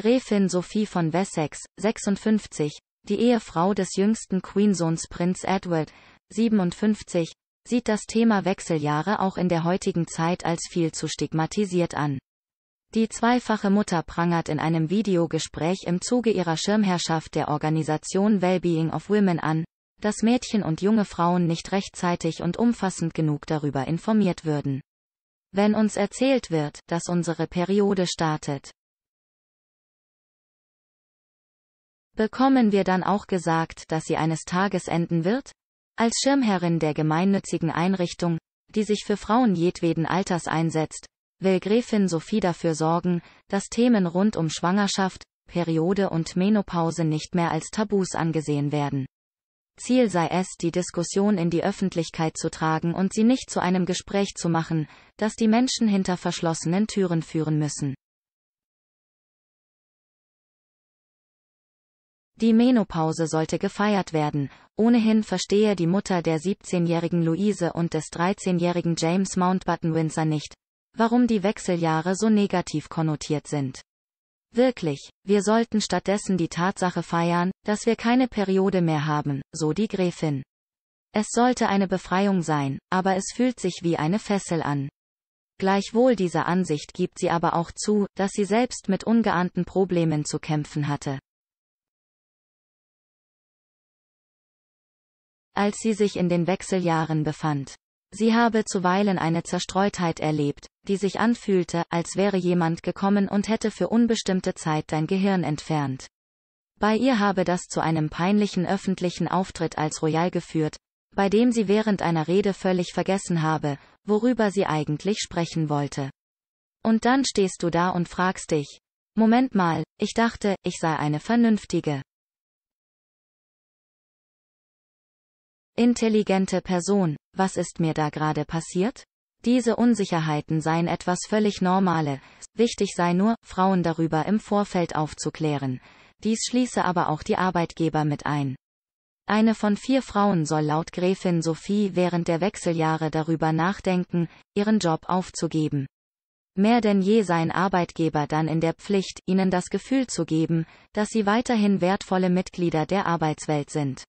Gräfin Sophie von Wessex, 56, die Ehefrau des jüngsten Queensohns Prinz Edward, 57, sieht das Thema Wechseljahre auch in der heutigen Zeit als viel zu stigmatisiert an. Die zweifache Mutter prangert in einem Videogespräch im Zuge ihrer Schirmherrschaft der Organisation Wellbeing of Women an, dass Mädchen und junge Frauen nicht rechtzeitig und umfassend genug darüber informiert würden. Wenn uns erzählt wird, dass unsere Periode startet, bekommen wir dann auch gesagt, dass sie eines Tages enden wird? Als Schirmherrin der gemeinnützigen Einrichtung, die sich für Frauen jedweden Alters einsetzt, will Gräfin Sophie dafür sorgen, dass Themen rund um Schwangerschaft, Periode und Menopause nicht mehr als Tabus angesehen werden. Ziel sei es, die Diskussion in die Öffentlichkeit zu tragen und sie nicht zu einem Gespräch zu machen, das die Menschen hinter verschlossenen Türen führen müssen. Die Menopause sollte gefeiert werden, ohnehin verstehe die Mutter der 17-jährigen Louise und des 13-jährigen James Mountbatten Windsor nicht, warum die Wechseljahre so negativ konnotiert sind. Wirklich, wir sollten stattdessen die Tatsache feiern, dass wir keine Periode mehr haben, so die Gräfin. Es sollte eine Befreiung sein, aber es fühlt sich wie eine Fessel an. Gleichwohl dieser Ansicht gibt sie aber auch zu, dass sie selbst mit ungeahnten Problemen zu kämpfen hatte. Als sie sich in den Wechseljahren befand. Sie habe zuweilen eine Zerstreutheit erlebt, die sich anfühlte, als wäre jemand gekommen und hätte für unbestimmte Zeit dein Gehirn entfernt. Bei ihr habe das zu einem peinlichen öffentlichen Auftritt als Royal geführt, bei dem sie während einer Rede völlig vergessen habe, worüber sie eigentlich sprechen wollte. Und dann stehst du da und fragst dich, Moment mal, ich dachte, ich sei eine vernünftige. Intelligente Person, was ist mir da gerade passiert? Diese Unsicherheiten seien etwas völlig Normale, wichtig sei nur, Frauen darüber im Vorfeld aufzuklären. Dies schließe aber auch die Arbeitgeber mit ein. Eine von vier Frauen soll laut Gräfin Sophie während der Wechseljahre darüber nachdenken, ihren Job aufzugeben. Mehr denn je seien Arbeitgeber dann in der Pflicht, ihnen das Gefühl zu geben, dass sie weiterhin wertvolle Mitglieder der Arbeitswelt sind.